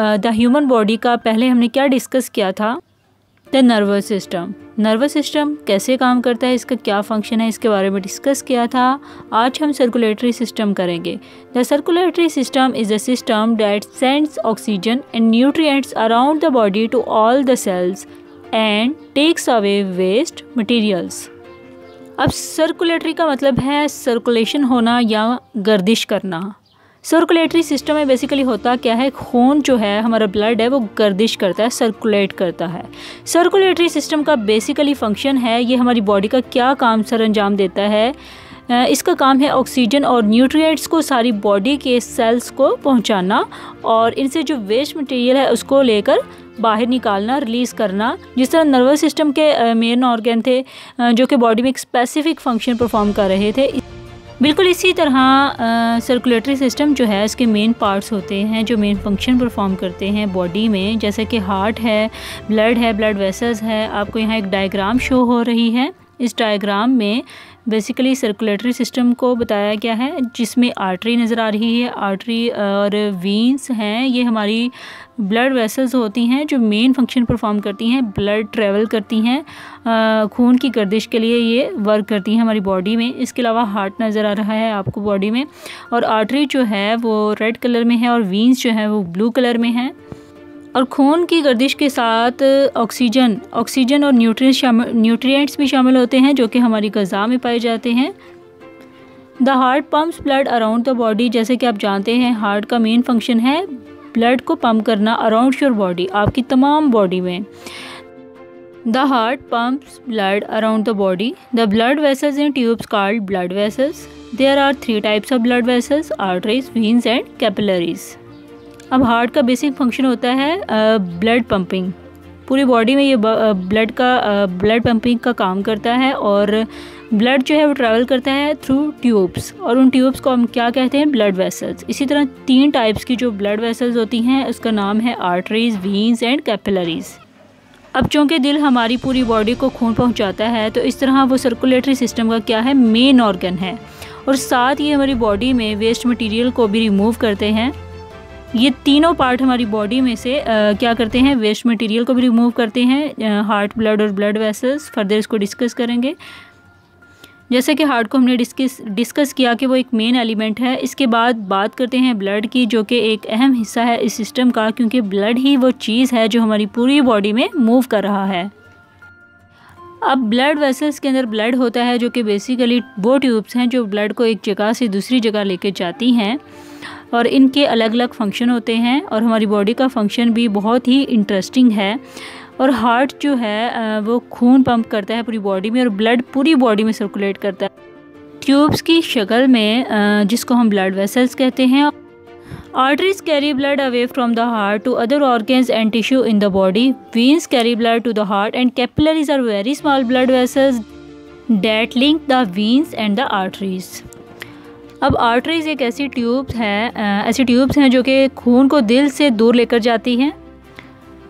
The human body का पहले हमने क्या डिस्कस किया था? The nervous system. Nervous system कैसे काम करता है? इसका क्या फ़ंक्शन है? इसके बारे में डिस्कस किया था। आज हम सर्कुलेटरी सिस्टम करेंगे। The circulatory system is a system that sends oxygen and nutrients around the body to all the cells and takes away waste materials अब सर्कुलेटरी का मतलब है सर्कुलेशन होना या गर्दिश करना। सर्कुलेटरी सिस्टम में बेसिकली होता क्या है? खून जो है, हमारा ब्लड है, वो गर्दिश करता है सर्कुलेट करता है। सर्कुलेटरी सिस्टम का बेसिकली फ़ंक्शन है, ये हमारी बॉडी का क्या काम सर अंजाम देता है? इसका काम है ऑक्सीजन और न्यूट्रिएंट्स को, सारी बॉडी के सेल्स को पहुंचाना और इनसे जो वेस्ट मटेरियल है, उसको लेकर बाहर निकालना रिलीज़ करना। जिस तरह नर्वस सिस्टम के मेन ऑर्गन थे जो कि बॉडी में एक स्पेसिफिक फ़ंक्शन परफॉर्म कर रहे थे बिल्कुल इसी तरह सर्कुलेटरी सिस्टम जो है, इसके मेन पार्ट्स होते हैं, जो मेन फ़ंक्शन परफॉर्म करते हैं बॉडी में, जैसे कि हार्ट है ब्लड है ब्लड वेसल्स है। आपको यहाँ एक डायग्राम शो हो रही है। इस डायग्राम में बेसिकली सर्कुलेटरी सिस्टम को बताया गया है, जिसमें आर्टरी नज़र आ रही है। आर्टरी और वीन्स हैं, ये हमारी ब्लड वेसल्स होती हैं, जो मेन फ़ंक्शन परफॉर्म करती हैं ब्लड ट्रेवल करती हैं खून की गर्दिश के लिए ये वर्क करती हैं हमारी बॉडी में। इसके अलावा हार्ट नज़र आ रहा है आपको बॉडी में। और आर्टरी जो है, वो रेड कलर में है और वीन्स जो है, वो ब्लू कलर में है। और खून की गर्दिश के साथ ऑक्सीजन ऑक्सीजन और शामिल, न्यूट्रिएंट्स भी शामिल होते हैं जो कि हमारी गज़ा में पाए जाते हैं। The heart pumps blood around the body जैसे कि आप जानते हैं हार्ट का मेन फ़ंक्शन है ब्लड को पम्प करना अराउंड योर बॉडी आपकी तमाम बॉडी में। The heart pumps blood around the body the blood vessels in tubes called blood vessels there are three types of blood vessels arteries veins and capillaries अब heart का basic function होता है blood pumping पूरी body में ये blood का blood pumping का काम करता है और ब्लड जो है वो ट्रैवल करता है थ्रू ट्यूब्स और उन ट्यूब्स को हम क्या कहते हैं? ब्लड वेसल्स इसी तरह तीन टाइप्स की जो ब्लड वेसल्स होती हैं, उसका नाम है आर्टरीज वीन्स एंड कैपिलरीज अब चूँकि दिल हमारी पूरी बॉडी को खून पहुँचाता है तो इस तरह वो सर्कुलेटरी सिस्टम का क्या है? मेन ऑर्गन है. और साथ ही हमारी बॉडी में वेस्ट मटेरियल को भी रिमूव करते हैं. ये तीनों पार्ट हमारी बॉडी में से आ, क्या करते हैं वेस्ट मटेरियल को भी रिमूव करते हैं हार्ट ब्लड और ब्लड वेसल्स फर्दर इसको डिस्कस करेंगे. जैसे कि हार्ट को हमने डिस्कस डिस्कस किया कि वो एक मेन एलिमेंट है. इसके बाद बात करते हैं ब्लड की जो कि एक अहम हिस्सा है इस सिस्टम का क्योंकि ब्लड ही वो चीज़ है जो हमारी पूरी बॉडी में मूव कर रहा है. अब ब्लड वेसल्स के अंदर ब्लड होता है जो कि बेसिकली वो ट्यूब्स हैं जो ब्लड को एक जगह से दूसरी जगह लेके जाती हैं. और इनके अलग अलग फ़ंक्शन होते हैं और हमारी बॉडी का फ़ंक्शन भी बहुत ही इंटरेस्टिंग है। और हार्ट जो है वो खून पंप करता है पूरी बॉडी में और ब्लड पूरी बॉडी में सर्कुलेट करता है। ट्यूब्स की शक्ल में जिसको हम ब्लड वेसल्स कहते हैं arteries carry blood away from the heart to other organs and tissue in the body veins carry blood to the heart and capillaries are very small blood vessels that link the veins and the arteries अब arteries एक ऐसी tubes हैं ऐसी tubes हैं जो कि खून को दिल से दूर लेकर जाती हैं।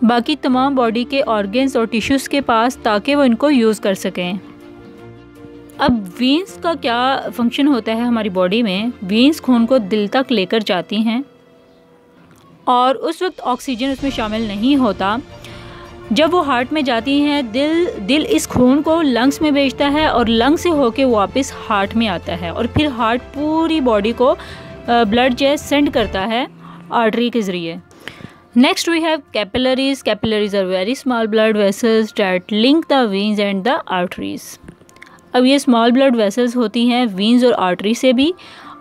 बाकी तमाम बॉडी के ऑर्गेन्स और टिश्यूज़ के पास ताकि वो इनको यूज़ कर सकें। अब वीन्स का क्या फ़ंक्शन होता है हमारी बॉडी में? वीन्स खून को दिल तक लेकर जाती हैं। और उस वक्त ऑक्सीजन उसमें शामिल नहीं होता। जब वो हार्ट में जाती हैं, दिल दिल इस खून को लंग्स में भेजता है और लंग से होके वापस हार्ट में आता है और फिर हार्ट पूरी बॉडी को ब्लड जो सेंड करता है आर्टरी के ज़रिए। Next we have capillaries capillaries are very small blood vessels that link the veins and the arteries अब ये स्मॉल ब्लड वेसल्स होती हैं वीन्स और आर्टरी से भी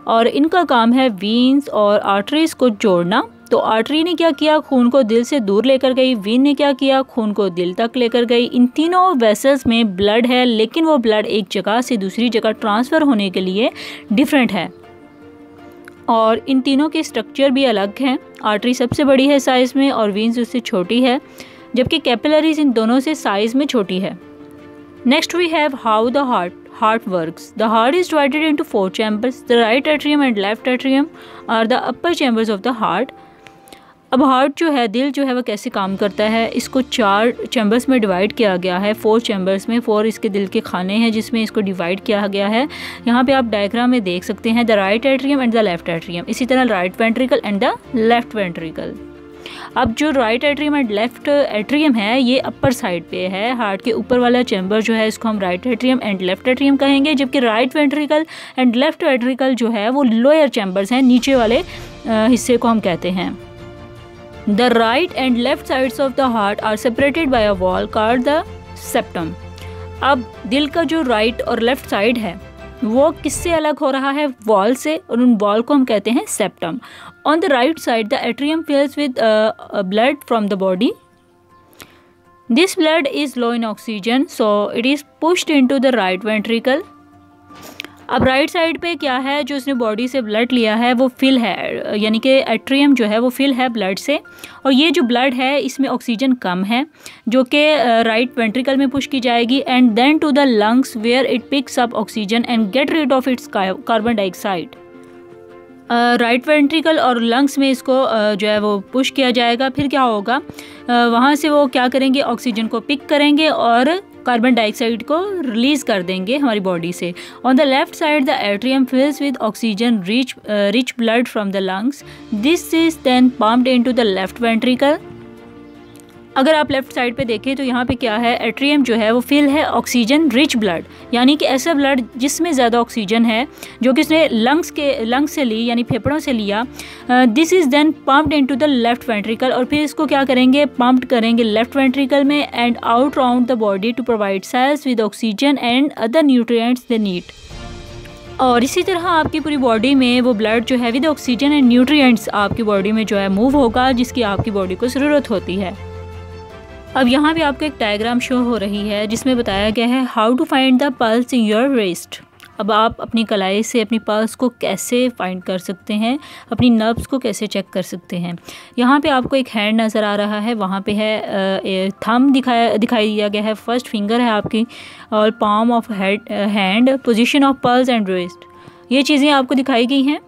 और इनका काम है वीन्स और आर्टरीज़ को जोड़ना। तो आर्टरी ने क्या किया खून को दिल से दूर लेकर गई वीन ने क्या किया खून को दिल तक लेकर गई इन तीनों वेसल्स में ब्लड है, लेकिन वो ब्लड एक जगह से दूसरी जगह ट्रांसफ़र होने के लिए डिफरेंट है और इन तीनों के स्ट्रक्चर भी अलग हैं आर्टरी सबसे बड़ी है साइज़ में और वीन्स उससे छोटी है, जबकि कैपिलरीज इन दोनों से साइज़ में छोटी है next we have how the heart heart works. The heart is divided into four chambers. The right atrium and left atrium are the upper chambers of the heart. अब हार्ट जो है, दिल जो है, वो कैसे काम करता है? इसको चार चैम्बर्स में डिवाइड किया गया है। फोर चैम्बर्स में फोर इसके दिल के खाने हैं, जिसमें इसको डिवाइड किया गया है। यहाँ पे आप डायग्राम में देख सकते हैं the right atrium and the left atrium इसी तरह right ventricle and the left ventricle अब जो right atrium and left atrium है, ये अपर साइड पे है। हार्ट के ऊपर वाला चैम्बर जो है, इसको हम right atrium and left atrium कहेंगे, जबकि right ventricle and left ventricle जो है, वो लोअर चैम्बर्स हैं, नीचे वाले हिस्से को हम कहते हैं। The right and left sides of the heart are separated by a wall called the septum अब दिल का जो राइट और लेफ़्ट साइड है, वो किससे अलग हो रहा है? वॉल से, और उन वॉल को हम कहते हैं septum on the right side the atrium fills with blood from the body this blood is low in oxygen so it is pushed into the right ventricle अब राइट साइड पे क्या है जो उसने बॉडी से ब्लड लिया है वो फिल है यानी कि एट्रियम जो है वो फिल है ब्लड से। और ये जो ब्लड है इसमें ऑक्सीजन कम है जो कि राइट वेंट्रिकल में पुश की जाएगी and then to the lungs where it picks up oxygen and get rid of its carbon dioxide right ventricle और लंग्स में इसको uh, जो है वो पुश किया जाएगा। फिर क्या होगा? Uh, वहाँ से वो क्या करेंगे? ऑक्सीजन को पिक करेंगे और कार्बन डाइऑक्साइड को रिलीज़ कर देंगे हमारी बॉडी से। On the left side the atrium fills with oxygen rich rich blood from the lungs this is then pumped into the left ventricle अगर आप लेफ़्ट साइड पे देखें तो यहाँ पे क्या है एट्रियम जो है वो फिल है ऑक्सीजन रिच ब्लड यानी कि ऐसा ब्लड जिसमें ज़्यादा ऑक्सीजन है, जो कि उसने लंग्स के लंग्स से ली, यानी फेफड़ों से लिया। This is then pumped into the left ventricle और फिर इसको क्या करेंगे पम्प्ड करेंगे लेफ़्ट वेंट्रिकल में and out round the body to provide cells with oxygen and other nutrients the need और इसी तरह आपकी पूरी बॉडी में वो ब्लड जो है विद ऑक्सीजन एंड न्यूट्रिएंट्स आपकी बॉडी में जो है मूव होगा, जिसकी आपकी बॉडी को ज़रूरत होती है। अब यहाँ भी आपको एक डायग्राम शो हो रही है, जिसमें बताया गया है how to find the pulse in your wrist अब आप अपनी कलाई से अपनी पल्स को कैसे फाइंड कर सकते हैं, अपनी नर्व्स को कैसे चेक कर सकते हैं। यहाँ पे आपको एक हैंड नज़र आ रहा है, वहाँ पे है थम दिखाया, दिखाई दिया गया है फ़र्स्ट फिंगर है आपकी, और palm of hand position of pulse and rest ये चीज़ें आपको दिखाई गई हैं।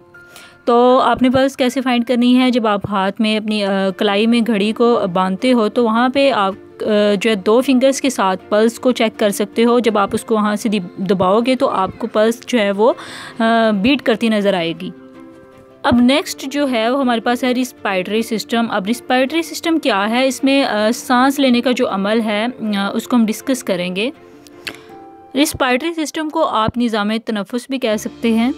तो आपने पल्स कैसे फाइंड करनी है? जब आप हाथ में अपनी कलाई में घड़ी को बांधते हो तो वहाँ पे आप जो है दो फिंगर्स के साथ पल्स को चेक कर सकते हो। जब आप उसको वहाँ से दबाओगे तो आपको पल्स जो है वो बीट करती नज़र आएगी। अब नेक्स्ट जो है, वो हमारे पास है रिस्पायटरी सिस्टम अब रिस्पायटरी सिस्टम क्या है? इसमें सांस लेने का जो अमल है उसको हम डिस्कस करेंगे। रिस्पायटरी सिस्टम को आप निज़ाम तनफ़ुस भी कह सकते हैं।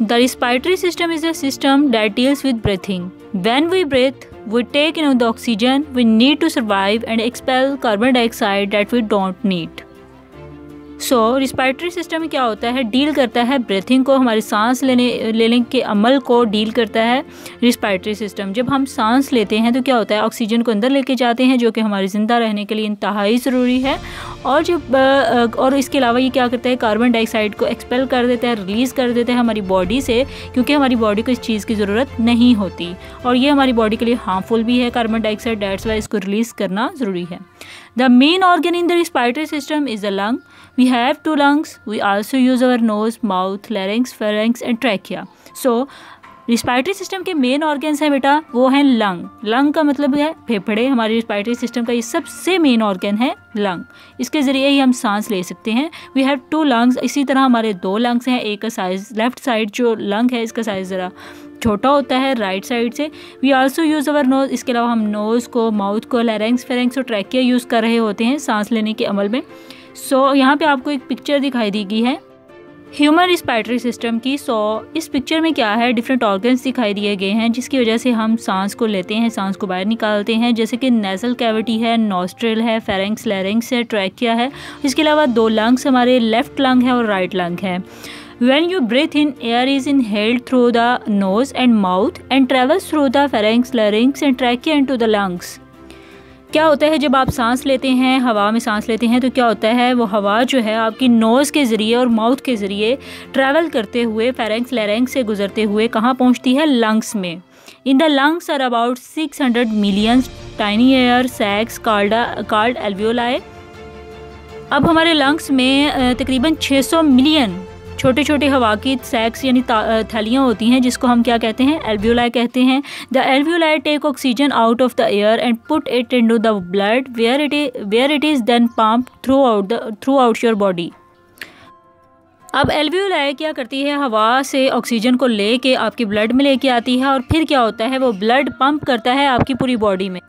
The respiratory system is a system that deals with breathing. When we breathe, we take in the oxygen we need to survive and expel carbon dioxide that we don't need. So respiratory system क्या होता है? Deal करता है breathing को, हमारी सांस लेने लेने के अमल को डील करता है रिस्पायरेटरी सिस्टम जब हम सांस लेते हैं तो क्या होता है? ऑक्सीजन को अंदर लेके जाते हैं, जो कि हमारे ज़िंदा रहने के लिए इंतहाई ज़रूरी है। और जब और इसके अलावा ये क्या करता है? कार्बन डाइऑक्साइड को एक्सपेल कर देता है रिलीज़ कर देता है हमारी बॉडी से, क्योंकि हमारी बॉडी को इस चीज़ की ज़रूरत नहीं होती। और ये हमारी बॉडी के लिए हार्मफुल भी है कार्बन डाइऑक्साइड डेट्स वाई इसको रिलीज़ करना ज़रूरी है। The main organ in the respiratory system is the lung We have two lungs. We also use our nose, mouth, larynx, pharynx and trachea. So respiratory system के main organs हैं बेटा वो हैं lung lung का मतलब है फेफड़े. हमारे रिस्पायरेटरी सिस्टम का ये सबसे मेन ऑर्गेन है लंग इसके ज़रिए ही हम सांस ले सकते हैं. वी हैव टू लंग्स इसी तरह हमारे दो लंग्स हैं. एक का साइज़ लेफ़्ट साइड जो लंग है इसका साइज़ ज़रा छोटा होता है राइट साइड से. We also use our nose इसके अलावा हम नोज़ को माउथ को लेरेंग्स फेरेंग्स और ट्रैकिया यूज़ कर रहे होते हैं सांस लेने के अमल में. सो so, यहाँ पे आपको एक पिक्चर दिखाई दी गई है। ह्यूमन रिस्पायरेटरी सिस्टम की सो so, इस पिक्चर में क्या है? डिफरेंट ऑर्गन्स दिखाई दिए गए हैं जिसकी वजह से हम सांस को लेते हैं सांस को बाहर निकालते हैं। जैसे कि नेजल कैविटी है नॉस्ट्रेल है फेरेंक्स लेरेंक्स है ट्रैकिया है। इसके अलावा दो लंग्स हमारे लेफ़्ट लंग है और राइट लंग है। When you breathe in, air is inhaled through the nose and mouth and travels through the pharynx, larynx and trachea into the lungs. क्या होता है जब आप सांस लेते हैं, हवा में सांस लेते हैं तो क्या होता है, वो हवा जो है आपकी नोज़ के ज़रिए और माउथ के ज़रिए ट्रैवल करते हुए फेरेंक्स लेरेंक्स से गुजरते हुए कहाँ पहुँचती है? लंग्स में। In the lungs are about 600 million tiny air sacs कार्डा कार्ड एल्वियोलाई अब हमारे लंग्स में तकरीबन 600 मिलियन छोटे छोटे हवा की सैक्स यानी थैलियाँ होती हैं, जिसको हम क्या कहते हैं? एल्व्यूलाई कहते हैं। The alveoli take oxygen out of the air and put it into the blood where it where it is then pump throughout the throughout your body अब एल्वियोलाई क्या करती है? हवा से ऑक्सीजन को ले लेके आपके ब्लड में लेके आती है और फिर क्या होता है? वो ब्लड पंप करता है आपकी पूरी बॉडी में।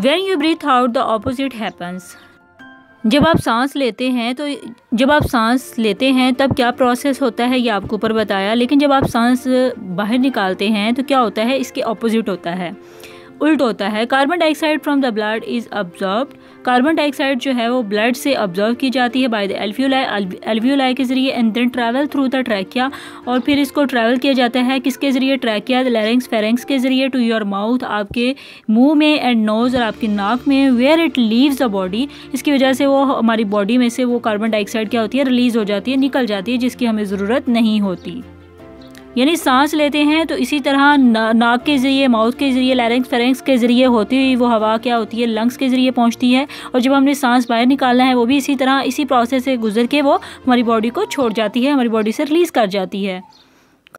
When you breathe out the opposite happens जब आप सांस लेते हैं तो जब आप सांस लेते हैं, तब क्या प्रोसेस होता है? ये आपको ऊपर बताया। लेकिन जब आप सांस बाहर निकालते हैं तो क्या होता है? इसके ऑपोजिट होता है। उल्ट होता है। Carbon dioxide from the blood is absorb carbon dioxide जो है वो ब्लड से ऑब्ज़र्व की जाती है बाय द एल्फ्यूलाई एल्फ्यूलाई के ज़रिए and then travel through the trachea और फिर इसको ट्रैवल किया जाता है किसके ज़रिए? ट्रैकिया लैरिंग्स फेरेंग्स के ज़रिए टू योर माउथ आपके मुँह में एंड नोज़ और आपकी नाक में where it leaves the body इसकी वजह से वो हमारी बॉडी में से वो कार्बन डाइऑक्साइड क्या होती है? रिलीज़ हो जाती है, निकल जाती है जिसकी हमें ज़रूरत नहीं होती। यानी सांस लेते हैं तो इसी तरह ना, नाक के ज़रिए माउथ के ज़रिए लैरेंस फेरेंग्स के ज़रिए होती हुई वो हवा क्या होती है लंग्स के ज़रिए पहुँचती है और जब हमने सांस बाहर निकालना है वो भी इसी तरह इसी प्रोसेस से गुजर के वो हमारी बॉडी को छोड़ जाती है हमारी बॉडी से रिलीज़ कर जाती है।